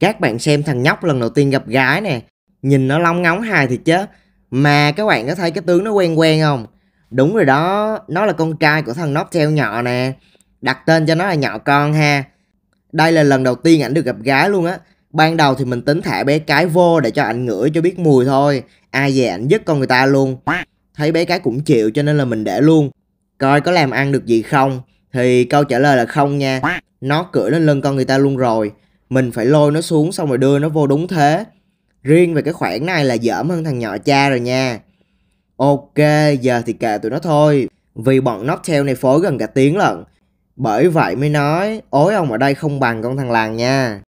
Các bạn xem thằng nhóc lần đầu tiên gặp gái nè, nhìn nó long ngóng hài thiệt chứ. Mà các bạn có thấy cái tướng nó quen quen không? Đúng rồi đó, nó là con trai của thằng nóc theo nhỏ nè. Đặt tên cho nó là nhỏ con ha. Đây là lần đầu tiên ảnh được gặp gái luôn á. Ban đầu thì mình tính thả bé cái vô để cho ảnh ngửi cho biết mùi thôi. Ai về ảnh dứt con người ta luôn. Thấy bé cái cũng chịu cho nên là mình để luôn. Coi có làm ăn được gì không? Thì câu trả lời là không nha. Nó cưỡi lên lưng con người ta luôn rồi. Mình phải lôi nó xuống xong rồi đưa nó vô đúng thế. Riêng về cái khoản này là dởm hơn thằng nhỏ cha rồi nha. Ok, giờ thì kệ tụi nó thôi. Vì bọn nóc theo này phối gần cả tiếng lận. Bởi vậy mới nói, ối ông ở đây không bằng con thằng làng nha.